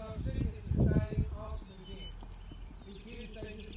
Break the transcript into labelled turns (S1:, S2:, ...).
S1: Sharp City is deciding off the game. He keeps saying